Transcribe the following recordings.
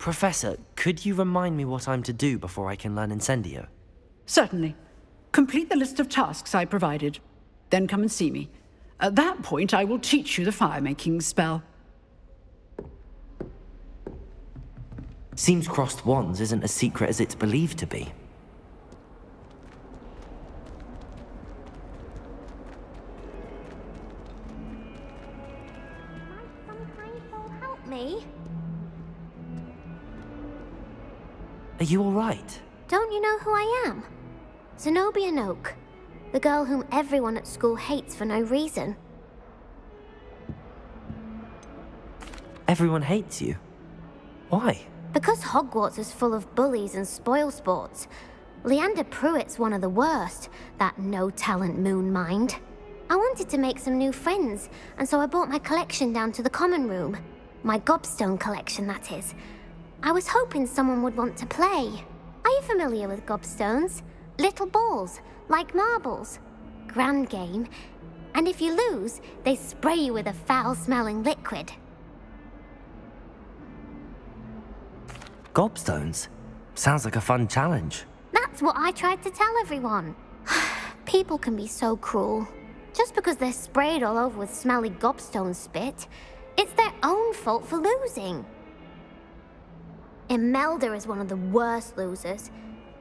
Professor, could you remind me what I'm to do before I can learn Incendio? Certainly. Complete the list of tasks I provided. Then come and see me. At that point, I will teach you the fire-making spell. Seems crossed wands isn't as secret as it's believed to be. You alright? Don't you know who I am? Zenobia Noke. The girl whom everyone at school hates for no reason. Everyone hates you. Why? Because Hogwarts is full of bullies and spoil sports. Leander Prewett's one of the worst, that no-talent moon mind. I wanted to make some new friends, and so I brought my collection down to the common room. My gobstone collection, that is. I was hoping someone would want to play. Are you familiar with gobstones? Little balls, like marbles. Grand game. And if you lose, they spray you with a foul-smelling liquid. Gobstones? Sounds like a fun challenge. That's what I tried to tell everyone. People can be so cruel. Just because they're sprayed all over with smelly gobstone spit, it's their own fault for losing. Imelda is one of the worst losers.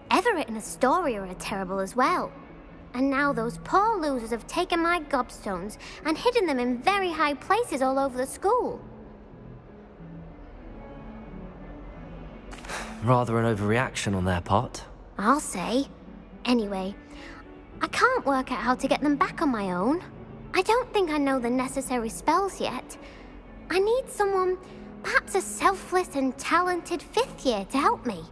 Everett and Astoria are terrible as well. And now those poor losers have taken my gobstones and hidden them in very high places all over the school. Rather an overreaction on their part. I'll say. Anyway, I can't work out how to get them back on my own. I don't think I know the necessary spells yet. I need someone, perhaps a selfless and talented fifth year to help me.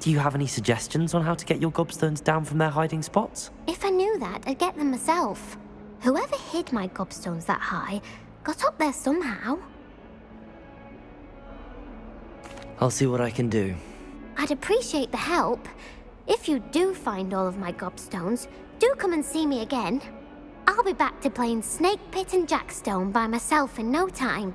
Do you have any suggestions on how to get your gobstones down from their hiding spots? If I knew that, I'd get them myself. Whoever hid my gobstones that high got up there somehow. I'll see what I can do. I'd appreciate the help. If you do find all of my gobstones, do come and see me again. I'll be back to playing Snake Pit and Jackstone by myself in no time.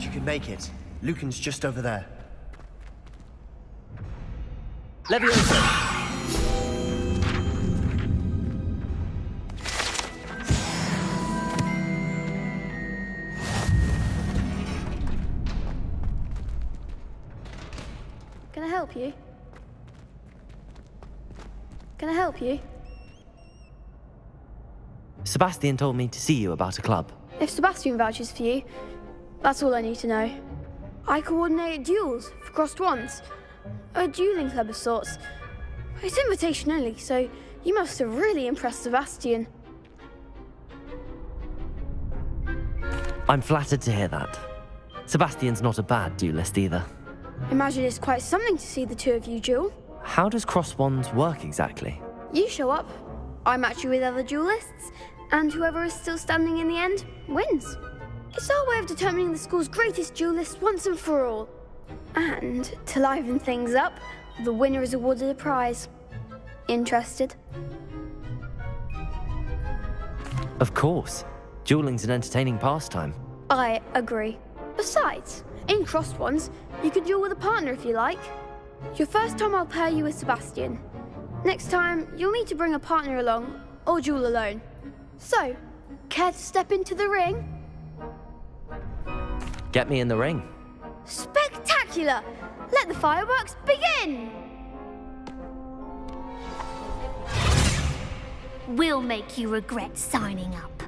Glad you could make it. Lucan's just over there. Levioso. Can I help you? Can I help you? Sebastian told me to see you about a club. If Sebastian vouches for you, that's all I need to know. I coordinate duels for crossed wands. A dueling club of sorts. It's invitation only, so you must have really impressed Sebastian. I'm flattered to hear that. Sebastian's not a bad duelist either. Imagine it's quite something to see the two of you duel. How does cross wands work exactly? You show up, I match you with other duelists, and whoever is still standing in the end wins. It's our way of determining the school's greatest duelist once and for all. And to liven things up, the winner is awarded a prize. Interested? Of course. Dueling's an entertaining pastime. I agree. Besides, in crossed wands, you can duel with a partner if you like. Your first time I'll pair you with Sebastian. Next time, you'll need to bring a partner along, or duel alone. So, care to step into the ring? Get me in the ring. Spectacular! Let the fireworks begin! We'll make you regret signing up.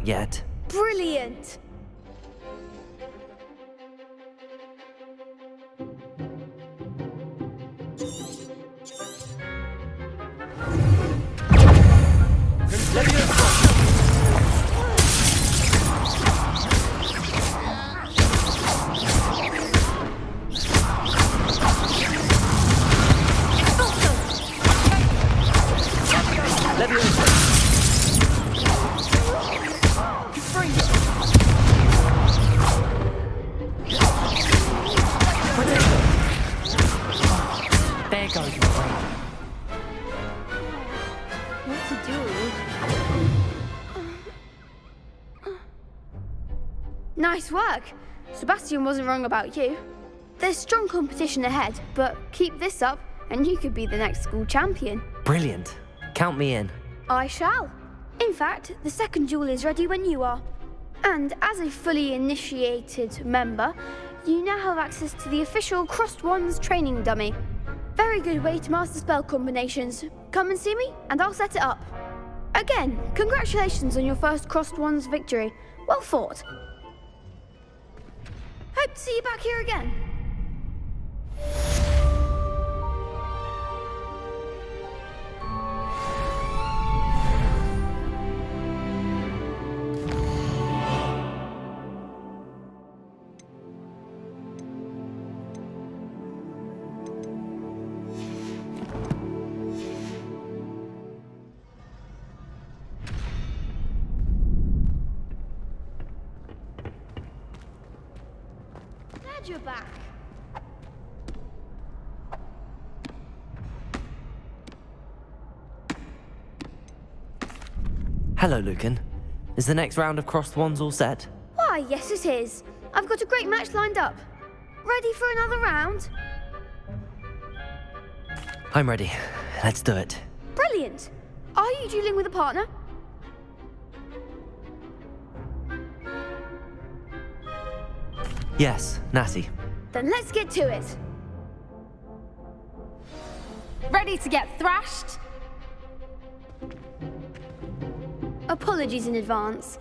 Out yet. Brilliant! Nice work! Sebastian wasn't wrong about you. There's strong competition ahead, but keep this up and you could be the next school champion. Brilliant. Count me in. I shall. In fact, the second duel is ready when you are. And as a fully initiated member, you now have access to the official Crossed Wands training dummy. Very good way to master spell combinations. Come and see me, and I'll set it up. Again, congratulations on your first Crossed Wands victory. Well fought. Hope to see you back here again. Back. Hello, Lucan. Is the next round of crossed wands all set? Why, yes, it is. I've got a great match lined up. Ready for another round? I'm ready. Let's do it. Brilliant. Are you dueling with a partner? Yes, Natty. Then let's get to it. Ready to get thrashed? Apologies in advance.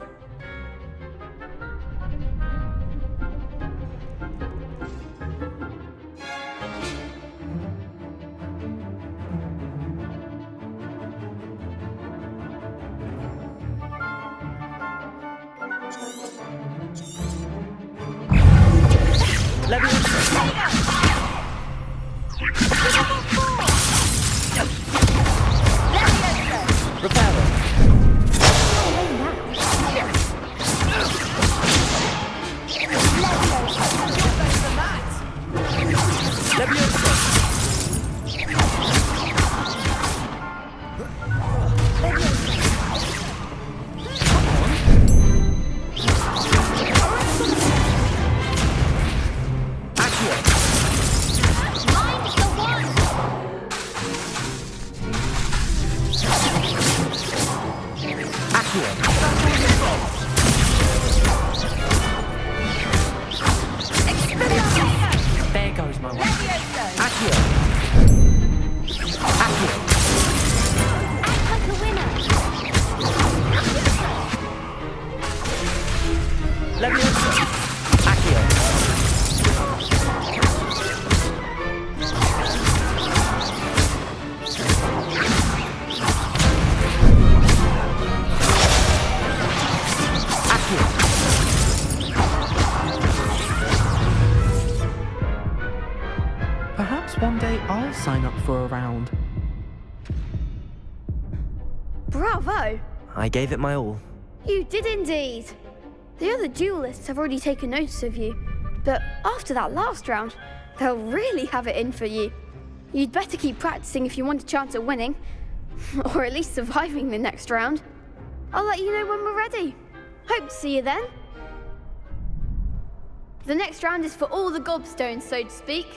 Mind the gave it my all. You did indeed. The other duelists have already taken notice of you, but after that last round, they'll really have it in for you. You'd better keep practicing if you want a chance at winning, or at least surviving the next round. I'll let you know when we're ready. Hope to see you then. The next round is for all the gobstones, so to speak.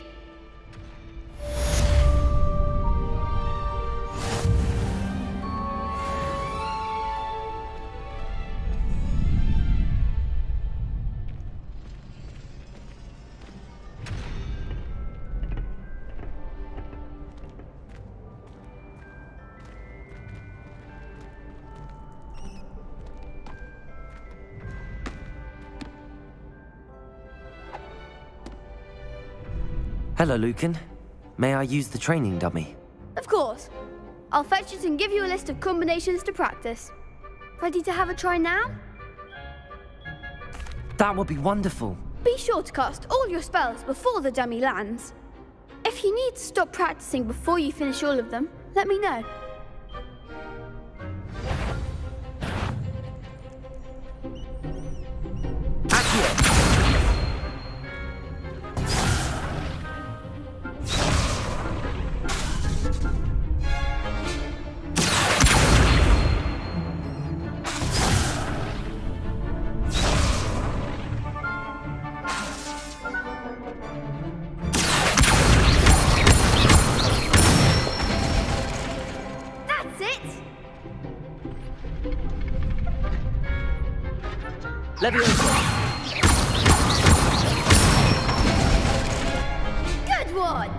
Hello, Lucan. May I use the training dummy? Of course. I'll fetch it and give you a list of combinations to practice. Ready to have a try now? That would be wonderful. Be sure to cast all your spells before the dummy lands. If you need to stop practicing before you finish all of them, let me know. Leviosa! Good one!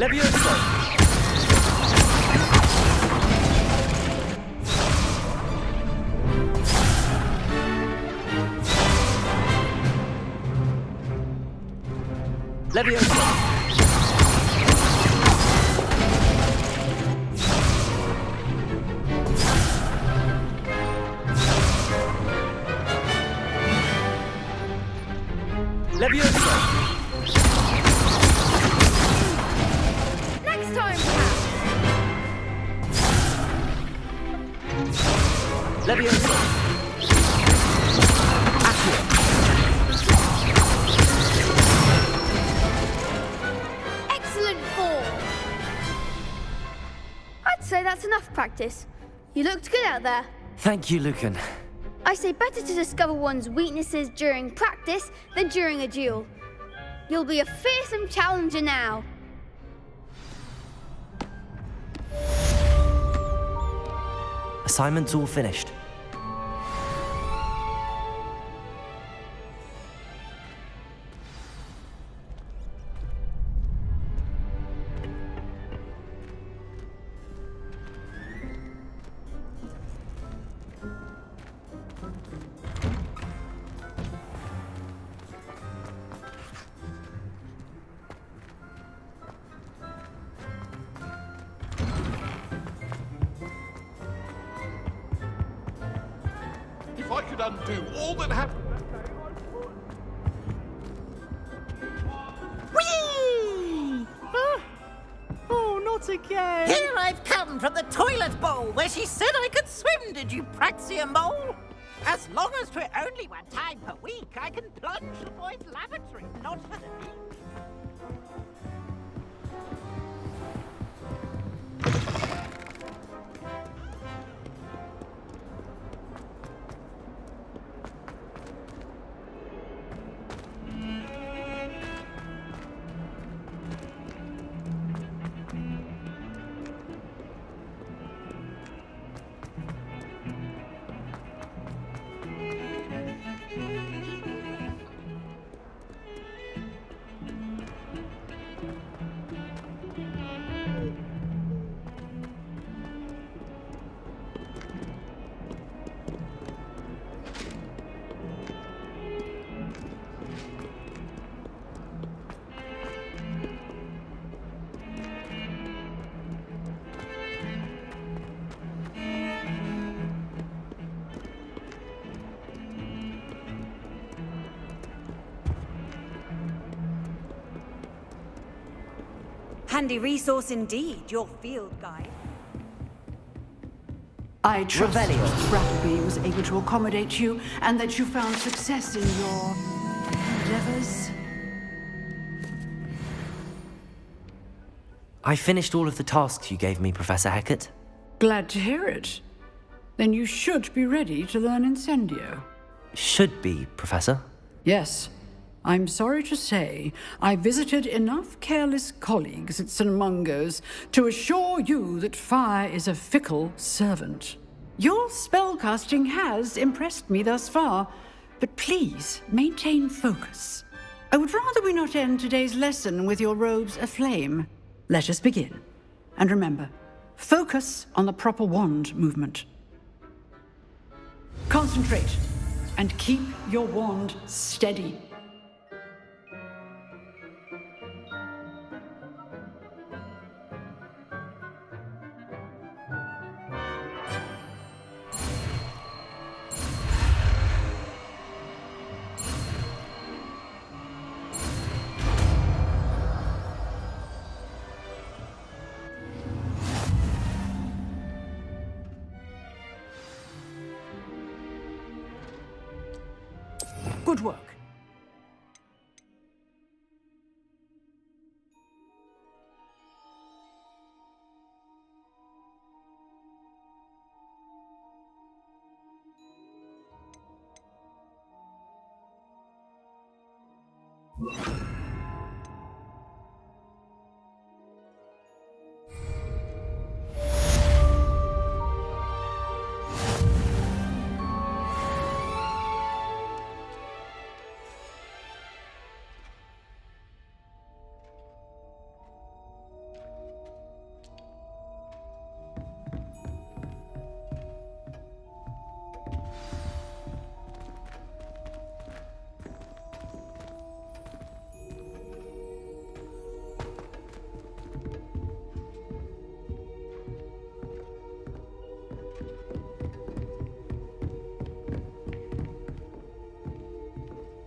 Leviosa! Leviosa! Leviosa! Next time, perhaps! Leviosa! Excellent form! I'd say that's enough practice. You looked good out there. Thank you, Lucan. I say better to discover one's weaknesses during practice than during a duel. You'll be a fearsome challenger now. Assignment's all finished. Handy resource indeed, your field guide. I trust Revelio. was able to accommodate you and that you found success in your endeavors. I finished all of the tasks you gave me, Professor Hecat. Glad to hear it. Then you should be ready to learn Incendio. Should be, Professor. Yes. I'm sorry to say, I visited enough careless colleagues at St. Mungo's to assure you that fire is a fickle servant. Your spellcasting has impressed me thus far, but please maintain focus. I would rather we not end today's lesson with your robes aflame. Let us begin. And remember, focus on the proper wand movement. Concentrate and keep your wand steady.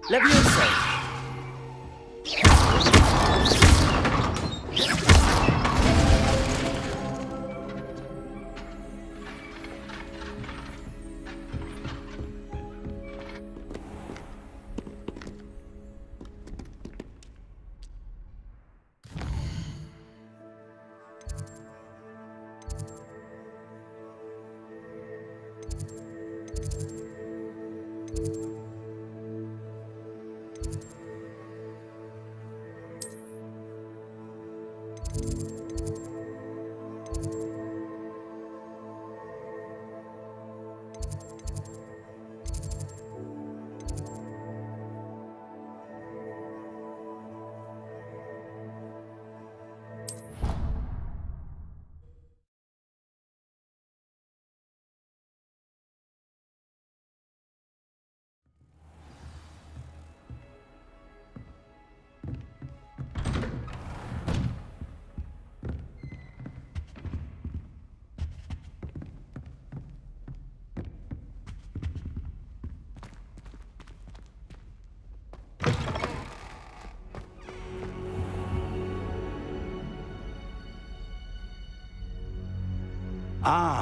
Levioso!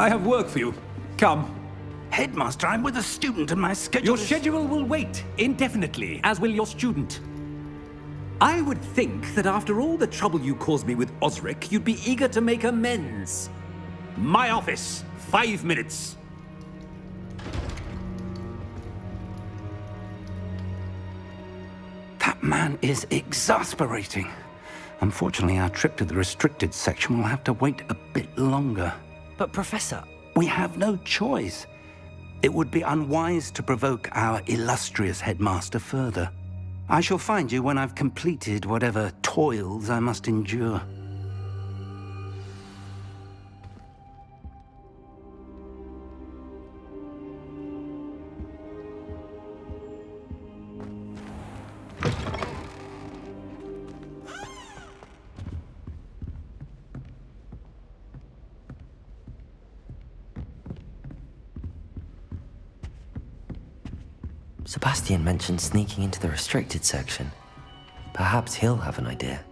I have work for you. Come. Headmaster, I'm with a student and my schedule Your is- schedule will wait indefinitely, as will your student. I would think that after all the trouble you caused me with Osric, you'd be eager to make amends. My office, five minutes. That man is exasperating. Unfortunately, our trip to the restricted section will have to wait a bit longer. But, Professor... We have no choice. It would be unwise to provoke our illustrious headmaster further. I shall find you when I've completed whatever toils I must endure. Sebastian mentioned sneaking into the restricted section. Perhaps he'll have an idea.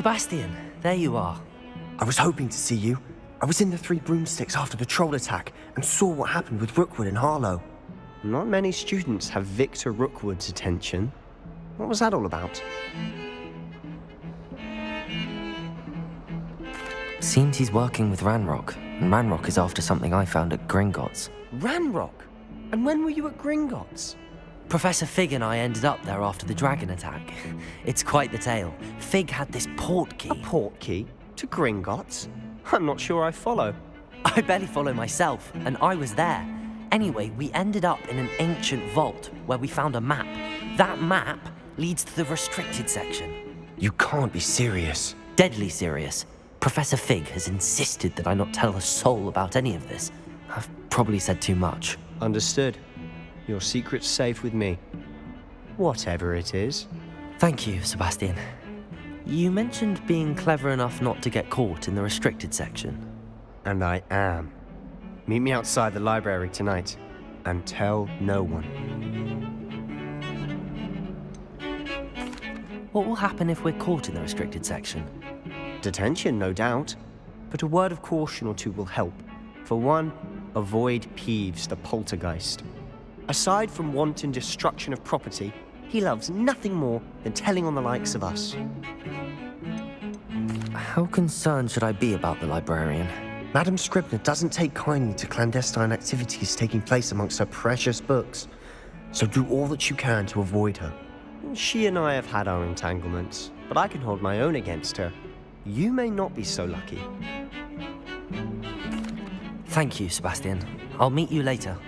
Sebastian, there you are. I was hoping to see you. I was in the Three Broomsticks after the troll attack and saw what happened with Rookwood and Harlow. Not many students have Victor Rookwood's attention. What was that all about? Seems he's working with Ranrock, and Ranrock is after something I found at Gringotts. Ranrock? And when were you at Gringotts? Professor Fig and I ended up there after the dragon attack. It's quite the tale. Fig had this port key. A port key? To Gringotts? I'm not sure I follow. I barely follow myself, and I was there. Anyway, we ended up in an ancient vault where we found a map. That map leads to the restricted section. You can't be serious. Deadly serious. Professor Fig has insisted that I not tell a soul about any of this. I've probably said too much. Understood. Your secret's safe with me. Whatever it is. Thank you, Sebastian. You mentioned being clever enough not to get caught in the restricted section. And I am. Meet me outside the library tonight. And tell no one. What will happen if we're caught in the restricted section? Detention, no doubt. But a word of caution or two will help. For one, avoid Peeves, the poltergeist. Aside from wanton destruction of property, he loves nothing more than telling on the likes of us. How concerned should I be about the librarian? Madam Scribner doesn't take kindly to clandestine activities taking place amongst her precious books, so do all that you can to avoid her. She and I have had our entanglements, but I can hold my own against her. You may not be so lucky. Thank you, Sebastian. I'll meet you later.